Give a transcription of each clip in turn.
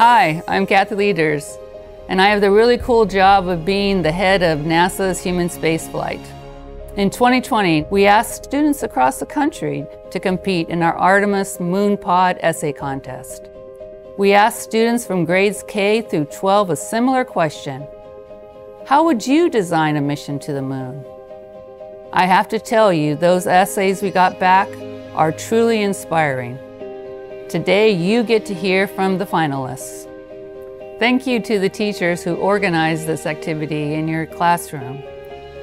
Hi, I'm Kathy Lueders, and I have the really cool job of being the head of NASA's human spaceflight. In 2020, we asked students across the country to compete in our Artemis Moon Pod essay contest. We asked students from grades K through 12 a similar question. How would you design a mission to the moon? I have to tell you, those essays we got back are truly inspiring. Today, you get to hear from the finalists. Thank you to the teachers who organized this activity in your classroom,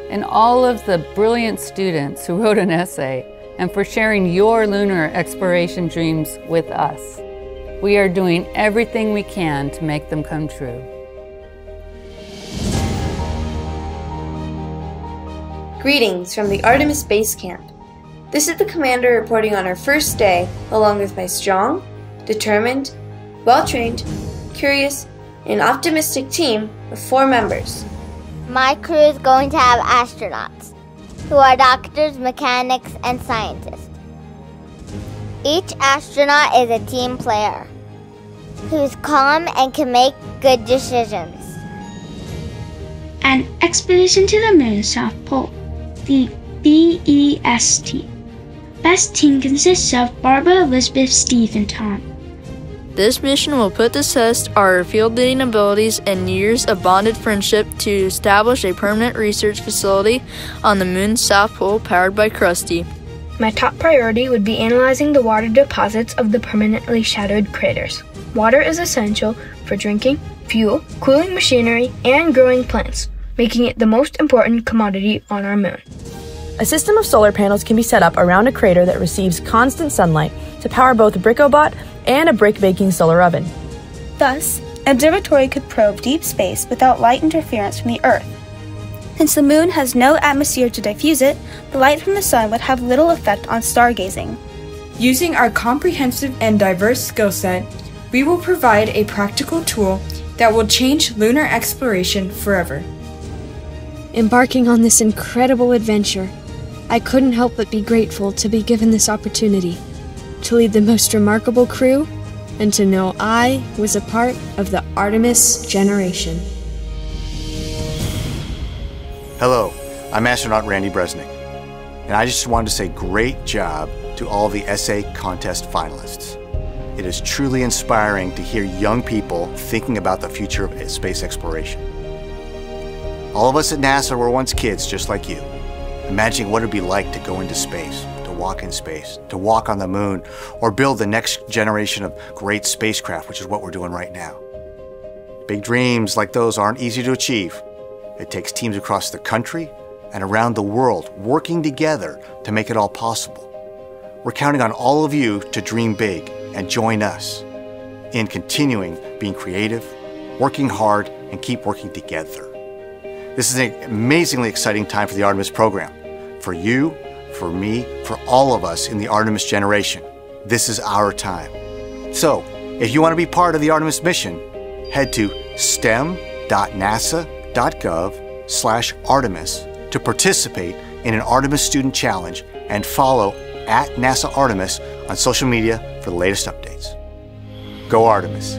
and all of the brilliant students who wrote an essay, and for sharing your lunar exploration dreams with us. We are doing everything we can to make them come true. Greetings from the Artemis Base Camp. This is the commander reporting on our first day, along with my strong, determined, well trained, curious, and optimistic team of four members. My crew is going to have astronauts, who are doctors, mechanics, and scientists. Each astronaut is a team player who's calm and can make good decisions. An expedition to the moon South Pole the BEST. Best team consists of Barbara, Elizabeth, Steve, and Tom. This mission will put to test our field leading abilities and years of bonded friendship to establish a permanent research facility on the moon's south pole powered by Krusty. My top priority would be analyzing the water deposits of the permanently shadowed craters. Water is essential for drinking, fuel, cooling machinery, and growing plants making it the most important commodity on our moon. A system of solar panels can be set up around a crater that receives constant sunlight to power both a Brickobot and a brick baking solar oven. Thus, an observatory could probe deep space without light interference from the Earth. Since the moon has no atmosphere to diffuse it, the light from the sun would have little effect on stargazing. Using our comprehensive and diverse skill set, we will provide a practical tool that will change lunar exploration forever. Embarking on this incredible adventure, I couldn't help but be grateful to be given this opportunity to lead the most remarkable crew and to know I was a part of the Artemis generation. Hello, I'm astronaut Randy Bresnik, and I just wanted to say great job to all the essay contest finalists. It is truly inspiring to hear young people thinking about the future of space exploration. All of us at NASA were once kids just like you, imagining what it'd be like to go into space, to walk in space, to walk on the moon, or build the next generation of great spacecraft, which is what we're doing right now. Big dreams like those aren't easy to achieve. It takes teams across the country and around the world working together to make it all possible. We're counting on all of you to dream big and join us in continuing being creative, working hard, and keep working together. This is an amazingly exciting time for the Artemis program. For you, for me, for all of us in the Artemis generation. This is our time. So, if you want to be part of the Artemis mission, head to stem.nasa.gov slash Artemis to participate in an Artemis Student Challenge and follow at NASA Artemis on social media for the latest updates. Go Artemis!